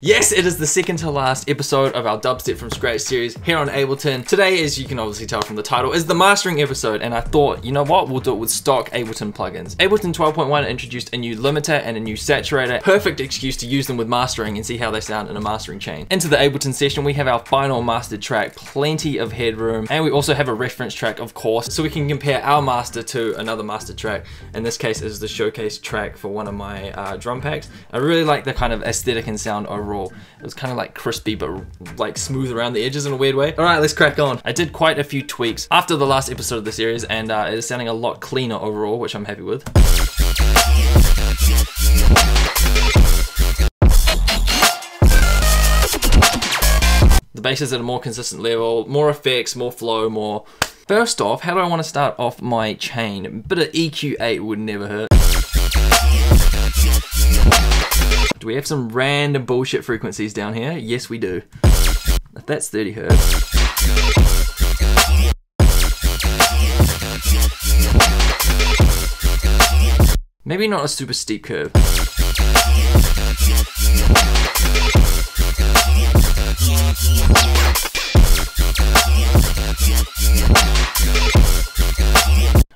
Yes, it is the second to last episode of our Dubstep from Scratch series here on Ableton. Today, as you can obviously tell from the title, is the mastering episode, and I thought, you know what, we'll do it with stock Ableton plugins. Ableton 12.1 introduced a new limiter and a new saturator. Perfect excuse to use them with mastering and see how they sound in a mastering chain. Into the Ableton session, we have our final mastered track, plenty of headroom, and we also have a reference track, of course, so we can compare our master to another master track. In this case, is the showcase track for one of my uh, drum packs. I really like the kind of aesthetic and sound overall overall. It was kind of like crispy, but like smooth around the edges in a weird way. All right, let's crack on. I did quite a few tweaks after the last episode of the series, and uh, it is sounding a lot cleaner overall, which I'm happy with. The bass is at a more consistent level, more effects, more flow, more... First off, how do I want to start off my chain? Bit of EQ8 would never hurt. We have some random bullshit frequencies down here? Yes, we do. If that's 30 hertz. Maybe not a super steep curve.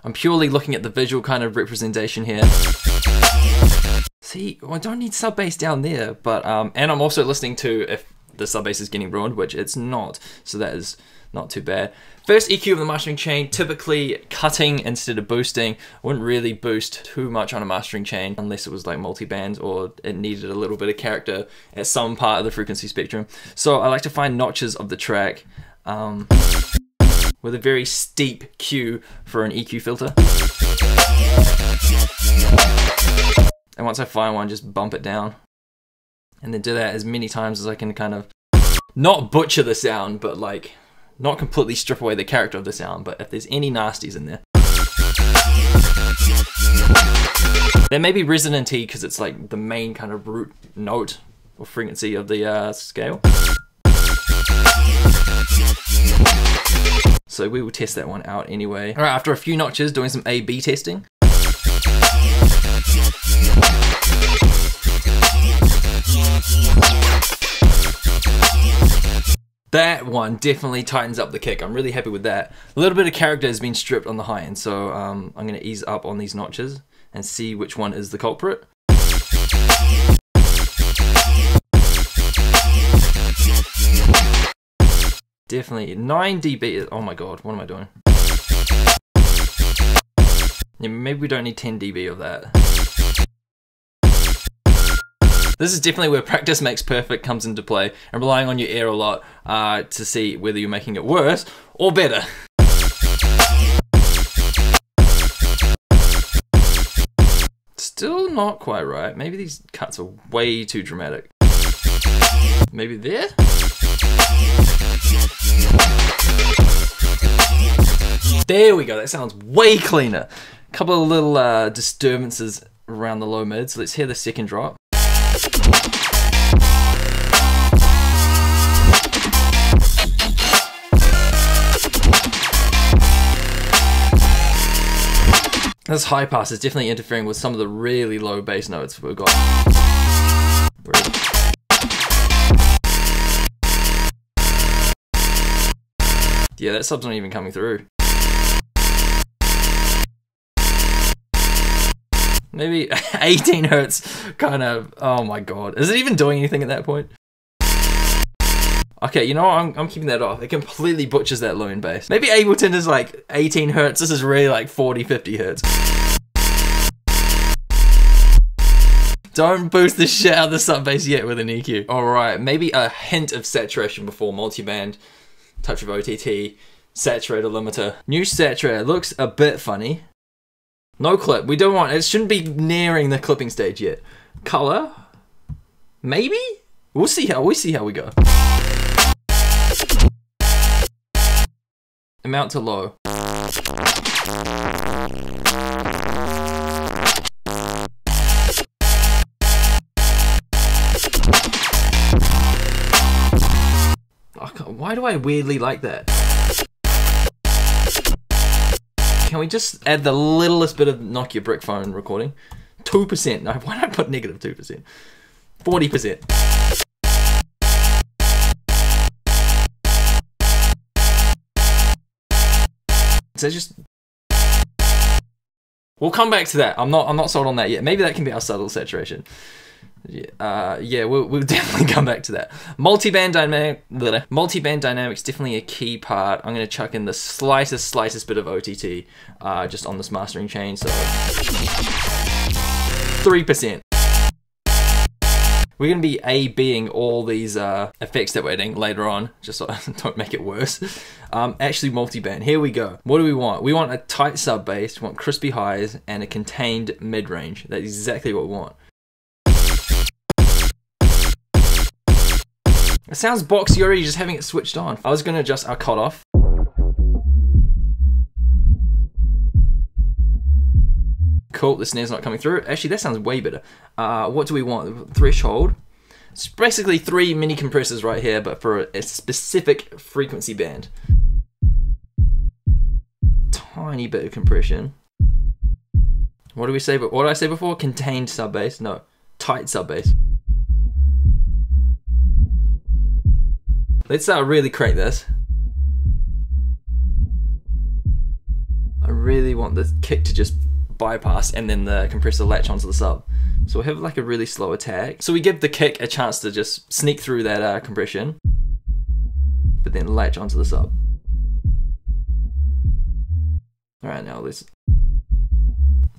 I'm purely looking at the visual kind of representation here. See, I don't need sub bass down there, but um, and I'm also listening to if the sub bass is getting ruined, which it's not, so that is not too bad. First EQ of the mastering chain, typically cutting instead of boosting. I wouldn't really boost too much on a mastering chain unless it was like multi-band or it needed a little bit of character at some part of the frequency spectrum. So I like to find notches of the track um, with a very steep Q for an EQ filter. And once I find one, just bump it down. And then do that as many times as I can kind of not butcher the sound, but like not completely strip away the character of the sound, but if there's any nasties in there. There may be resonant E because it's like the main kind of root note or frequency of the uh, scale. So we will test that one out anyway. All right, after a few notches doing some A-B testing. That one definitely tightens up the kick. I'm really happy with that. A little bit of character has been stripped on the high end, so um, I'm going to ease up on these notches and see which one is the culprit. Definitely 9 dB. Oh my god, what am I doing? Yeah, maybe we don't need 10 dB of that. This is definitely where practice makes perfect comes into play and relying on your ear a lot uh, to see whether you're making it worse or better. Still not quite right. Maybe these cuts are way too dramatic. Maybe there? There we go, that sounds way cleaner. A couple of little uh, disturbances around the low mids. Let's hear the second drop. This high pass is definitely interfering with some of the really low bass notes we've got. Yeah, that sub's not even coming through. Maybe 18 hertz kind of, oh my god. Is it even doing anything at that point? Okay, you know what? I'm, I'm keeping that off. It completely butchers that low end bass. Maybe Ableton is like 18 hertz. This is really like 40, 50 hertz. Don't boost the shit out of the sub bass yet with an EQ. Alright, maybe a hint of saturation before multiband, touch of OTT, saturator limiter. New saturator looks a bit funny. No clip. We don't want, it shouldn't be nearing the clipping stage yet. Color? Maybe? We'll see how, we'll see how we go. Amount to low. Why do I weirdly like that? Can we just add the littlest bit of Nokia brick phone recording? 2%. No, why not put negative 2%? 40%. So just We'll come back to that. I'm not I'm not sold on that yet. Maybe that can be our subtle saturation. Yeah, uh, yeah, we'll, we'll definitely come back to that. Multi-band dynamic, multi-band dynamics definitely a key part. I'm gonna chuck in the slightest, slightest bit of OTT uh, just on this mastering chain. So three percent. We're going to be A-Bing all these uh, effects that we're adding later on, just so don't make it worse. Um, actually, multi-band. Here we go. What do we want? We want a tight sub bass, we want crispy highs, and a contained mid-range. That's exactly what we want. It sounds boxy already just having it switched on. I was going to adjust our cutoff. Cool, the snare's not coming through. Actually, that sounds way better. Uh, what do we want? Threshold. It's basically three mini compressors right here, but for a specific frequency band. Tiny bit of compression. What do we say? What did I say before? Contained sub bass? No, tight sub bass. Let's uh, really crank this. I really want the kick to just bypass and then the compressor latch onto the sub. So we have like a really slow attack. So we give the kick a chance to just sneak through that uh, compression, but then latch onto the sub. All right, now let's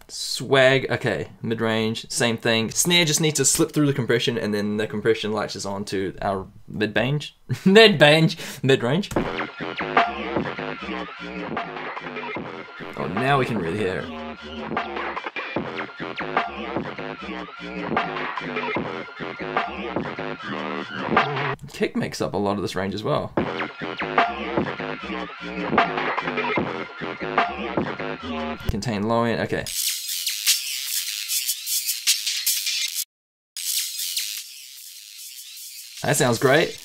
swag. Okay, mid range, same thing. Snare just needs to slip through the compression, and then the compression latches on to our mid range, mid range, mid range. Oh, now we can really hear. Kick makes up a lot of this range as well. Contain low end, okay. That sounds great.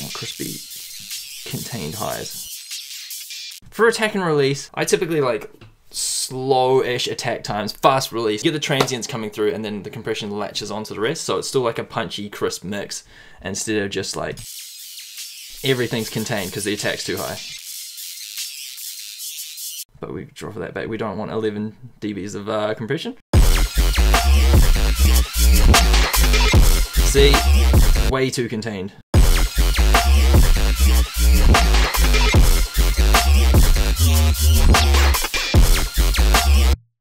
More crispy contained highs. For attack and release, I typically like slow-ish attack times, fast release. You get the transients coming through and then the compression latches onto the rest. So it's still like a punchy, crisp mix instead of just like everything's contained because the attack's too high. But we draw for that back. We don't want 11 dBs of uh, compression. See, way too contained.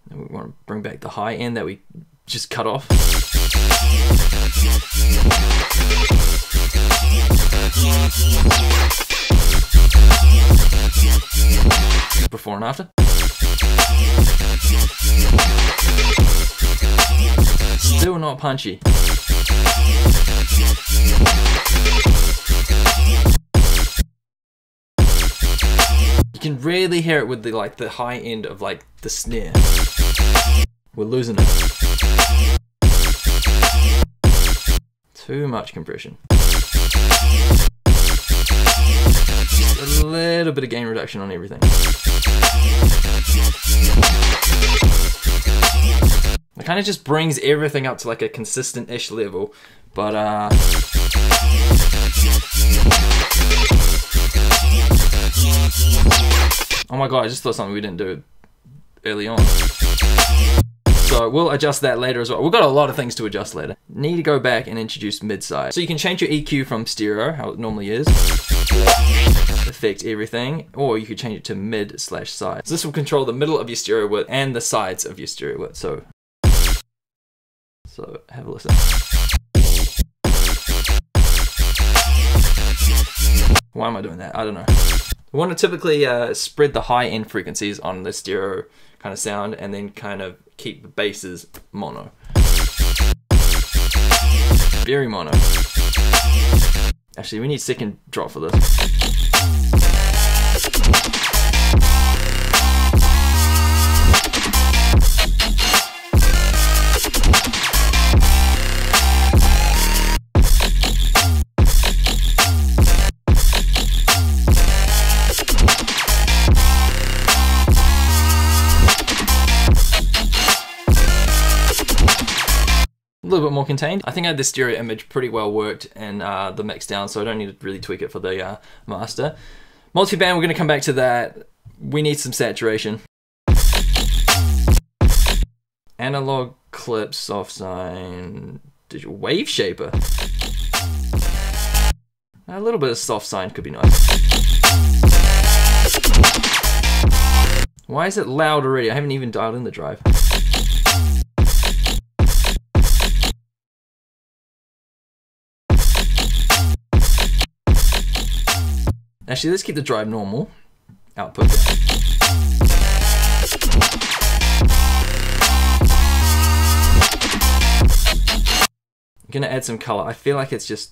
And we want to bring back the high end that we just cut off. Before and after. Still not punchy. You can really hear it with the like the high end of like the snare. We're losing it. Too much compression. A little bit of gain reduction on everything. It kind of just brings everything up to like a consistent-ish level, but uh Oh my god, I just thought something we didn't do early on. So we'll adjust that later as well. We've got a lot of things to adjust later. Need to go back and introduce mid-side. So you can change your EQ from stereo, how it normally is. Affect everything, or you could change it to mid slash side. So this will control the middle of your stereo width and the sides of your stereo width. So, so have a listen. Why am I doing that? I don't know. We want to typically uh, spread the high end frequencies on the stereo kind of sound and then kind of keep the basses mono. Very mono. Actually, we need second drop for this. More contained. I think I had the stereo image pretty well worked and uh, the mix down, so I don't need to really tweak it for the uh, master. Multiband, we're going to come back to that. We need some saturation. Analog clip, soft sine, digital wave shaper. A little bit of soft sine could be nice. Why is it loud already? I haven't even dialed in the drive. Actually, let's keep the drive normal. Output. I'm gonna add some color. I feel like it's just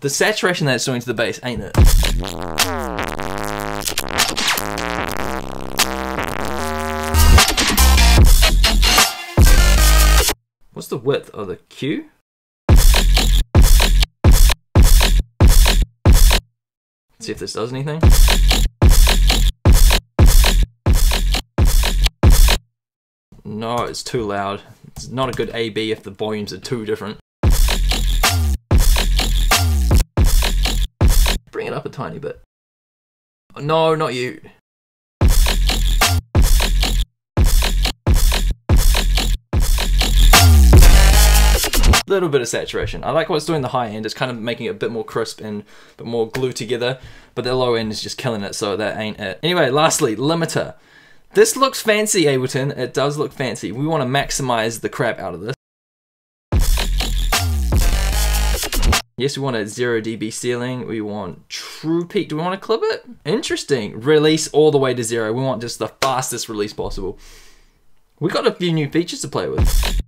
The saturation that it's doing to the bass, ain't it? What's the width of the Q? See if this does anything. No, it's too loud. It's not a good AB if the volumes are too different. Bring it up a tiny bit. No, not you. Little bit of saturation. I like what it's doing the high end. It's kind of making it a bit more crisp and a bit more glued together. But the low end is just killing it, so that ain't it. Anyway, lastly, limiter. This looks fancy, Ableton. It does look fancy. We want to maximize the crap out of this. Yes, we want a 0 dB ceiling. We want true peak. Do we want to clip it? Interesting. Release all the way to zero. We want just the fastest release possible. We've got a few new features to play with.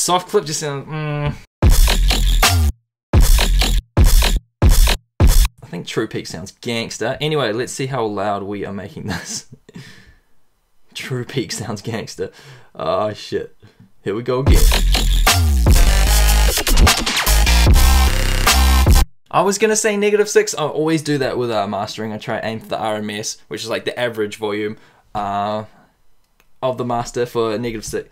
Soft clip just sounds. Mm. I think True Peak sounds gangster. Anyway, let's see how loud we are making this. True Peak sounds gangster. Oh shit. Here we go again. I was gonna say negative six. I always do that with uh, mastering. I try aim for the RMS, which is like the average volume uh, of the master for negative six.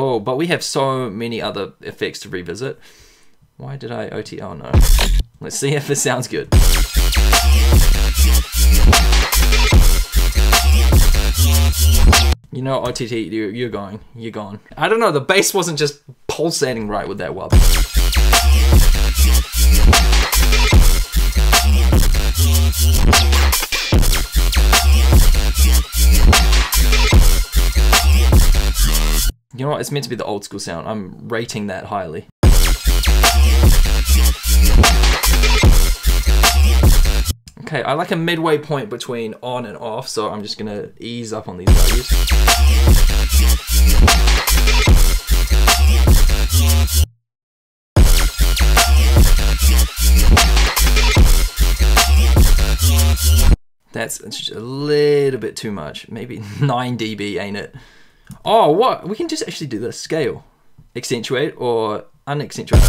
Cool, but we have so many other effects to revisit. Why did I OT? Oh no. Let's see if it sounds good. You know, OTT, you're going. You're gone. I don't know, the bass wasn't just pulsating right with that wub. You know what? It's meant to be the old school sound. I'm rating that highly. Okay, I like a midway point between on and off, so I'm just gonna ease up on these values. That's just a little bit too much. Maybe 9 dB, ain't it? Oh, what? We can just actually do this. Scale. Accentuate or unaccentuate.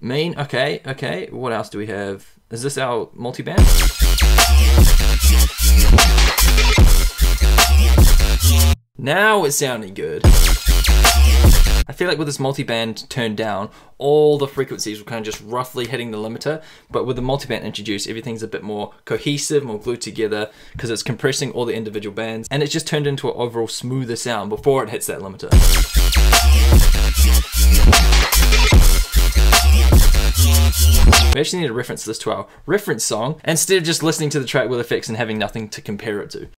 Main, okay, okay. What else do we have? Is this our multi-band? Now it's sounding good. I feel like with this multi-band turned down, all the frequencies were kind of just roughly hitting the limiter, but with the multi-band introduced, everything's a bit more cohesive, more glued together, because it's compressing all the individual bands, and it's just turned into an overall smoother sound before it hits that limiter. We actually need to reference this to our reference song, instead of just listening to the track with effects and having nothing to compare it to.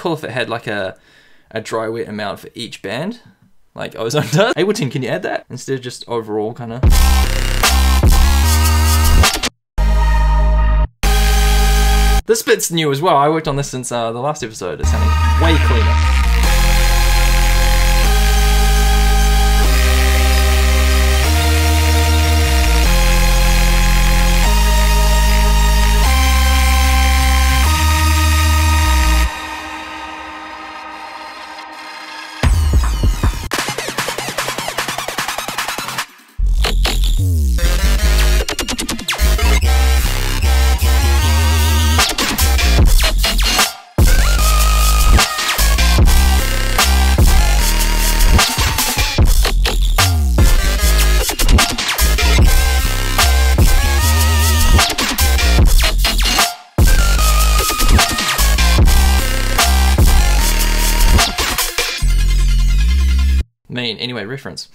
Cool if it had like a, a dry wet amount for each band, like Ozone does. Ableton, can you add that instead of just overall kind of? This bit's new as well. I worked on this since uh, the last episode. It's sounding way cleaner. Mean. Anyway, reference.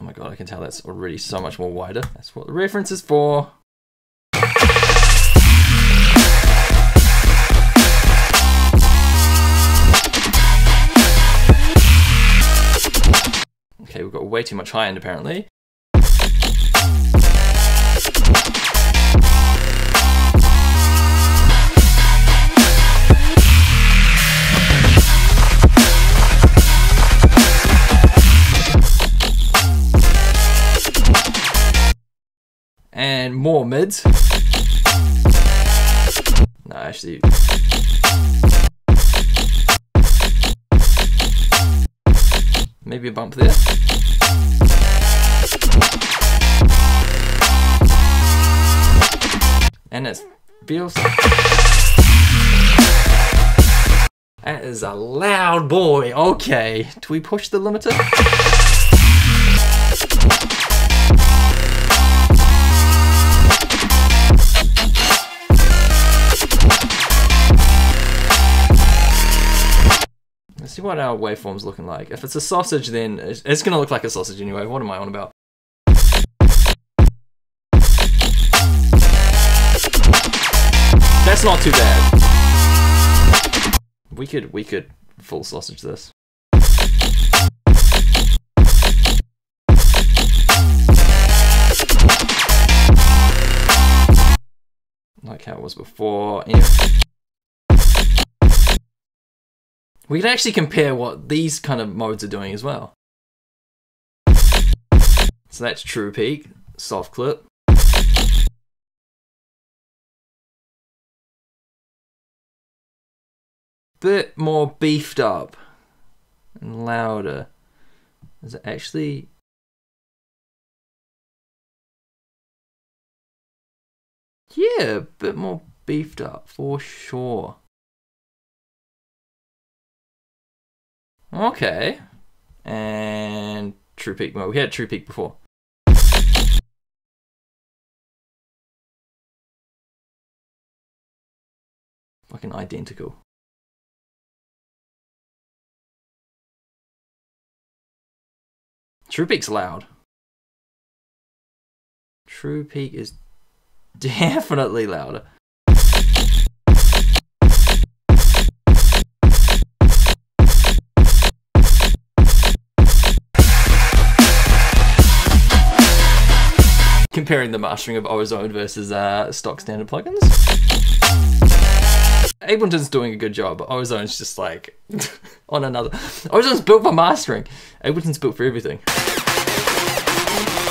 oh my god, I can tell that's already so much more wider. That's what the reference is for. Okay, we've got way too much high end apparently. And more mids. No, actually. Maybe a bump there. And it feels... That is a loud boy. Okay. Do we push the limiter? What our waveform's looking like. If it's a sausage, then it's, it's gonna look like a sausage anyway. What am I on about? That's not too bad. We could, we could full sausage this. Like how it was before. Anyway. We can actually compare what these kind of modes are doing as well. So that's True Peak, Soft Clip. Bit more beefed up and louder. Is it actually Yeah, a bit more beefed up for sure. Okay. And True Peak Well, We had True Peak before. Fucking identical. True Peak's loud. True Peak is definitely louder. Comparing the mastering of Ozone versus uh, stock standard plugins. Ableton's doing a good job, Ozone's just like on another. Ozone's built for mastering. Ableton's built for everything.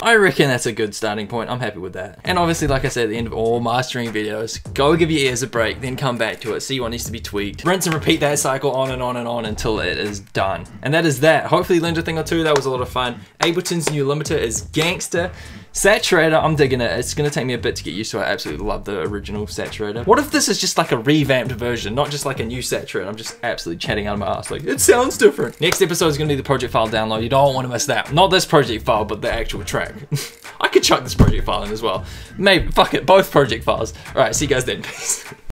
I reckon that's a good starting point. I'm happy with that. And obviously, like I said at the end of all mastering videos, go give your ears a break, then come back to it, see what needs to be tweaked. Rinse and repeat that cycle on and on and on until it is done. And that is that. Hopefully you learned a thing or two. That was a lot of fun. Ableton's new limiter is Gangster. Saturator, I'm digging it. It's gonna take me a bit to get used to it. I absolutely love the original Saturator. What if this is just like a revamped version, not just like a new Saturator? I'm just absolutely chatting out of my ass like, it sounds different. Next episode is gonna be the project file download. You don't wanna miss that. Not this project file, but the actual track. I could chuck this project file in as well. Maybe, fuck it, both project files. All right, see you guys then, peace.